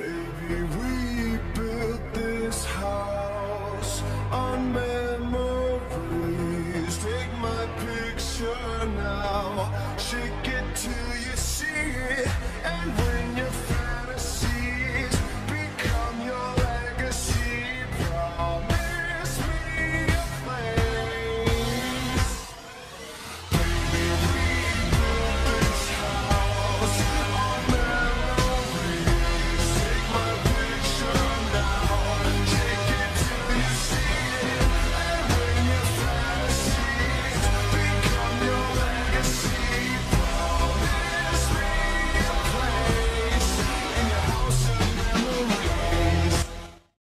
Baby, we built this house on memories. Take my picture now, shake it to you.